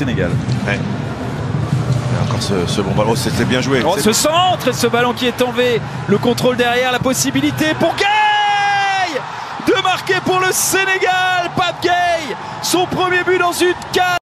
Sénégal. Et encore ce, bon ballon, oh, c'était bien joué. Oh, ce centre et ce ballon qui est enlevé. Le contrôle derrière, la possibilité pour Gay de marquer pour le Sénégal. Pape Gay, son premier but dans une case.